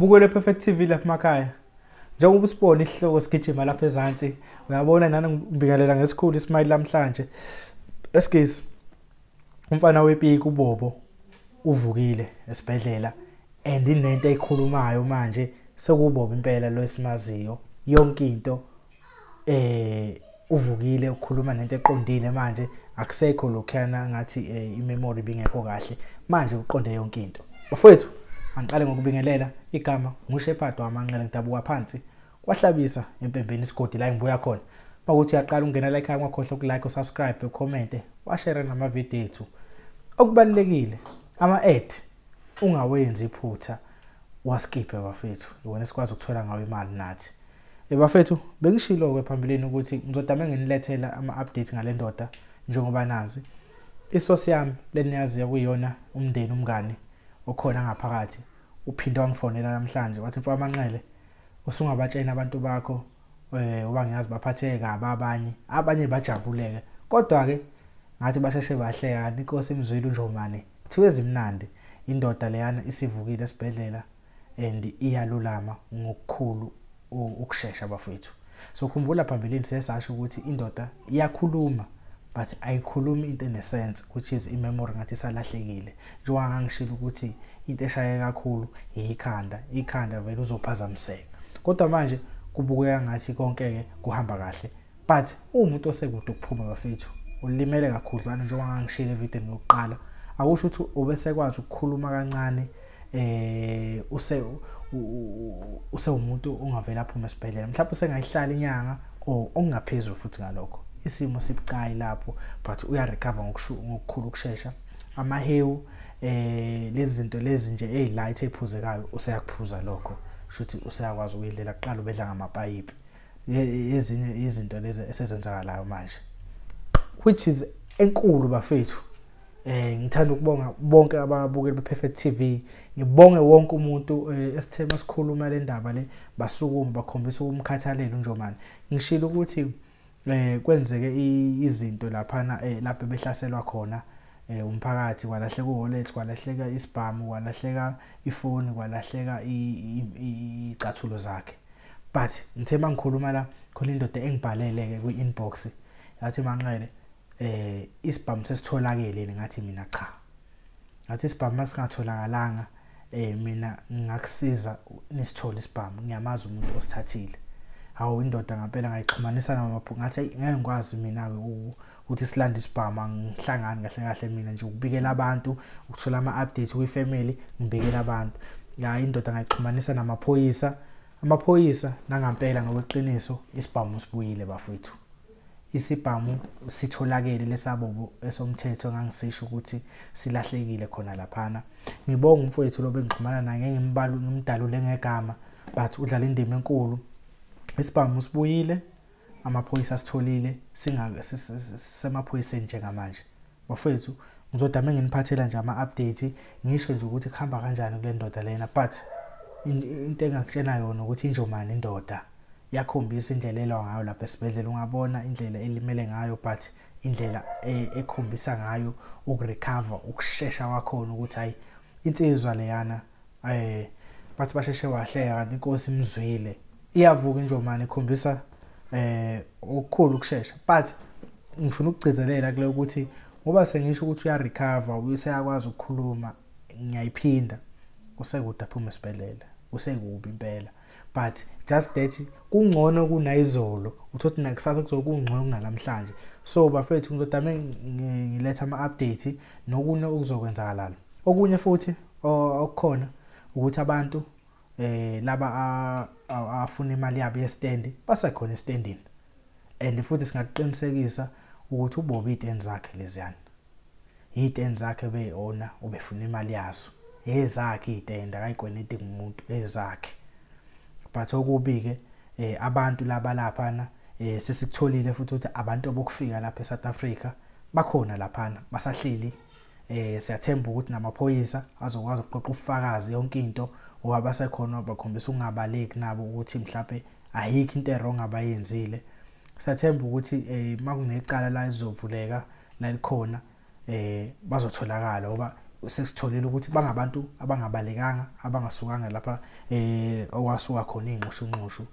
ubukele perfect tv lapha emakhaya. Njengoba usibona isihloko sigijima lapha ezansi uyabona nani ngibingelela ngesikhulu ismile namhlanje. Esikisi umfana wepiki ubobo uvukile esibhedlela and inento eyikhulumayo manje sekubobo impela lo esimaziyo. Yonke into eh uvukile ukukhuluma nento eqondile manje. Akusekho lokhuyana ngathi imemory bingekho kahle. Manje uqonde yonke into. Bafowethu angiqale ngokubingelela igama ngushepard wamanqele ngidabuka phansi. Kwahlabisa empembeni isigodi la ngibuya khona. Makuthi uyaqala ungena la ekhaya ungakhohlwa ukulike usubscribe ucommente washare namavidiyo ethu. Okubalulekile ama-ad ungawenzi iphutha waskiphe bafethu. Iwona sikwazi ukuthola ngawo imali nathi. Bafethu bengishilo-ke phambilini ukuthi ngizodame nginilethela ama-update ngale ndoda njengoba nazi. Isosi yami leniyaziyo kuyiyona umndeni umngani okhona ngaphakathi uphinde wangifonela namhlanje wathi mfana amanqele usungabatshena abantu bakho eh uba ngiyazi baphatheke kabi abanye abanye bajabuleke. Kodwa-ke ngathi basheshe bahleka inkosi imzwile unjomane thiwe ezimnandi indoda leyana isivukile esibhedlela and iyalulama ngokukhulu ukushesha bafethu so khumbula phambilini sesasho ukuthi indoda iyakhuluma. But ayikhulumi into enesense which is imemory ngathi isalahlekile. Njengoba ngangishilo ukuthi into eshaye kakhulu ikhanda ikhanda vele uzophazamiseka. Kodwa manje kubukeka ngathi konke-ke kuhamba kahle. But uwumuntu osekude ukuphuma bafethu ulimele kakhudlwana njengoba ngangishilo evideni yokuqala akusho ukuthi ubesekwazi ukukhuluma kancane eh use usewumuntu ongavela aphuma esibhedlela. Mhlawumbe usengayihlala inyanga or okungaphezulu futhi ngalokho. Isimo sibucayi lapho but uyarecover ngokukhulu ukushesha. Amahewu eh lezi zinto lezi nje ezilight ephuzekayo useyakuphuza lokho. Shuthi useyakwazi ukuyidlela kuqala ubedla ngamapayipi. Ezinye izinto lezi esezenzakalayo manje. Which is enkulu bafethu. Eh ngithanda ukubonga bonke ababukeli bePerfect TV ngibonge wonke umuntu esithema sikhuluma le ndaba le basukuma bakhombisa ukumkhathalela uNjomani. Ngishilo ukuthi eh kwenzeke izinto laphana lapho behlaselwa khona umphakathi kwalahleka uwallet kwalahleka isibhamu kwalahleka ifoni kwalahleka icathulo zakhe. But ngithe mangikhuluma la khona indoda engibhalele ke kwi-inbox yathi manqele eh isibhamu sesitholakele ngathi mina cha. Ngathi isibhamu masingatholakalanga eh mina ngingakusiza nisithole isibhamu ngiyamazi umuntu osithathile. Hawu indoda ngempela ngayixhumanisa namaphu ngathi ngeke ngikwazi mina ke ukuthi silande isibhamu ngihlangani kahle kahle mina nje ukubikela abantu ukuthola ama-update kwi-family ngibikela abantu. Ya indoda ngayixhumanisa namaphoyisa amaphoyisa nangampela ngokweqiniso isibhamu sibuyile bafethu isibhamu sitholakele lesabobo esomthetho ngangisisho ukuthi silahlekile khona laphana. Ngibonga umfowethu lo bengixhumana naye ngimbalu ngimdalule ngegama but udlala indima enkulu. Isibhamu sibuyile amaphoyisa sitholile singa semaphoyiseni njengamanje. Bafethu ngizodama nginiphathela nje ama-update ngisho nje ukuthi kuhamba kanjani kule ndoda lena but into engakutshena yona ukuthi injomani indoda? Yakhombisa indlela elwa ngayo lapha esibhedlela ungabona indlela elimele ngayo but indlela ekhombisa ngayo ukurecover ukushesha kwakhona ukuthi hayi insizwa leyana eh bathi basheshe wahleka kanti inkosi imzwile. Iyavuka injomani ikhombisa eh ukukhulu ukushesha. But ngifuna ukugcizelela kule ukuthi ngoba sengisho ukuthi uyarecover useyakwazi ukukhuluma ngiyayiphinda usekude aphuma esibhedlela usekubi impela. But just that kungcono kunayizolo uthothi nakusasa kuzobe kungcono kunalamhlanje so bafethu ngizodame ngiletha ama-update nokunye okuzokwenzakalala okunye futhi okukhona ukuthi abantu eh laba afuna imali yabo yestand basekhona estandini and futhi singaqinisekisa ukuthi ubobe iy'tendi zakhe leziyana iy'tendi zakhe beyona ubefuna imali yazo. Ezakhe iy'tendi akayikweneti kumuntu ezakhe. But okubi-ke eh abantu laba laphana eh sesikutholile futhi ukuthi abantu abokufika lapha eSouth Africa bakhona laphana basahleli. Eh siyathemba ukuthi namaphoyisa azokwazi ukuqoqa ubufakazi yonke into. Owabasekhona bakhombisa ukungabaleki nabo ukuthi mhlawumbe ayikho into errong abayenzile. Siyathemba ukuthi eh makunecala la izovuleka la likhona eh bazotholakala ngoba sesitholile ukuthi bangabantu abangabalekanga abangasukanga lapha eh okwasuka khona ingqushu ngqushu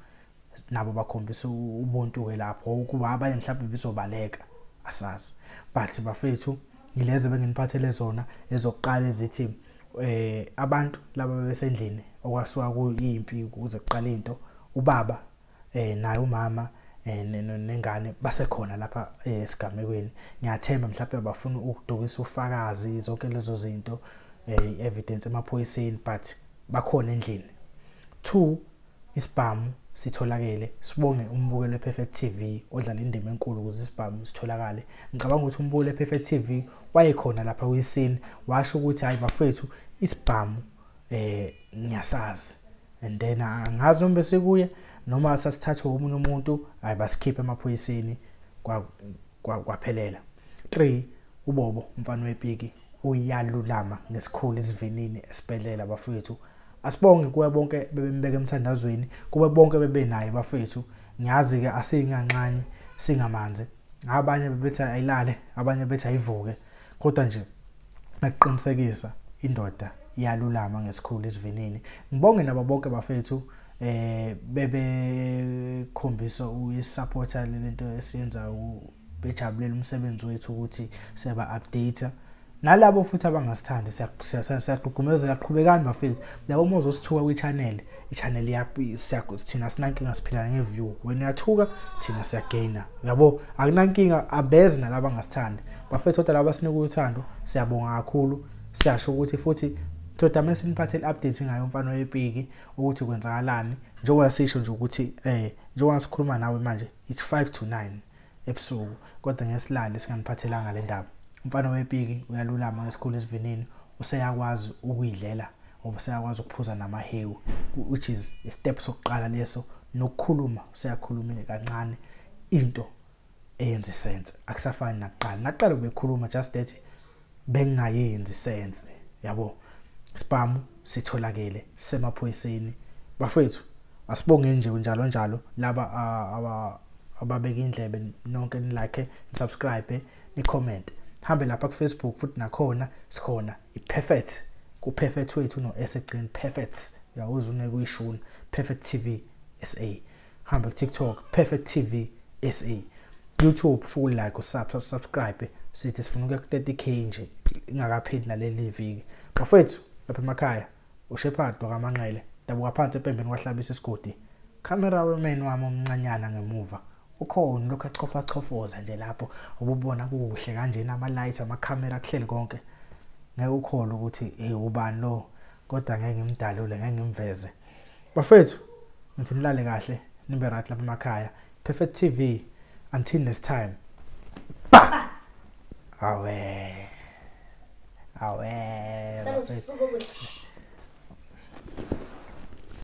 nabo bakhombisa ubuntu ke lapho ukuba abanye mhlawumbe bizobaleka asazi. But bafethu yilezi benginiphathele zona ezokuqala ezithi eh abantu laba besendlini okwasuka kuyimpi ukuze kuqala into ubaba eh naye umama eh nengane basekhona lapha esigamekweni. Ngiyathemba mhlawumbe bafuna ukudukisa ufakazi zonke lezo zinto eh evidence emaphoyiseni but bakhona endlini. 2 isibhamu sitholakele sibonge umbukelo wePerfect TV odlala indima enkulu ukuze isibhamu sitholakale. Ngicabanga ukuthi umbukelo wePerfect TV wayekhona lapha kwisini washo ukuthi hayi bafethu isibhamu eh ngiyasazi. And then angazi noma sekuye noma sasithathwa umunye umuntu hayi basikhiphe emaphoyiseni kwaphelela. 3 ubobo umfana wepiki uyalulama ngesikhulu isivinini esibhedlela bafethu asibonge kuwe bonke bebembeka emthandazweni kube bonke bebenayo bafethu ngiyazi ke asingancane singamanzi. Abanye bebethi ayilale abanye bethi ayivuke kodwa nje nakuqinisekisa indoda iyalulama ngesikhulu isivinini ngibonge nabo bonke bafethu eh bebe khombisa uyisupporta lento esiyenza bejabulela umsebenzi wethu ukuthi siyaba update nalabo futhi abangasithandi siyaqhugumeza yaqhubekani bafethu. Labo mozo sithuka kwi-channel i-channel yapi thina sinankinga siphila nge-view. Wena uyathuka thina siyagaina yabo akunankinga abeze nalabo abangasithandi. Bafethu kodwa labo asinika uthando siyabonga kakhulu. Siyasho ukuthi futhi Thoda mase siniphathele update ngayo mfana wepiki ukuthi kwenzakalani njengoba sisho nje ukuthi eh njengoba sikhuluma nawe manje it's 5 to 9 ebusuku kodwa ngesilali singaniphathelanga le ndaba. Umfana wepiki uyalulama ngesikhulu esivinini useyakwazi ukuyidlela ngoba useyakwazi ukuphuza namahewu which is a step sokuqala leso. Nokukhuluma useyakhulumile kancane into eyenza sense akusafani nakuqala. Naqala bekhuluma just that bengayenzi sense yabo spam sitholakele semaphoyiseni. Bafethu asibonge nje njalo njalo laba ababeka indlebe nonke nilike nisubscribe nicomment hambe lapha ku Facebook futhi nakhona sikhona iperfect ku perfect wethu no esegcini perfect. Uyawuza une kuyishuni perfect tv sa hambe ku TikTok perfect tv sa YouTube full like usub subscribe sithi sifuna ukuya ku 30k nje ingakapheli naleli viki. Bafethu lapha emakhaya uShepherd wakamanqele dabuka phansi empembeni kwahlabisa isigodi. Camera woman wami omncanyana ngemuva ukhona lokho achofa chofoza nje lapho ububona kuhle kanjena ama lights ama camera kuhleli konke. Ngeke ukhole ukuthi hey ubani lo? Kodwa ngeke ngimdalule ngeke ngimveze. Bafethu ngithi nilale kahle nibe right lapha emakhaya. Perfect tv until next time. Ba awe awe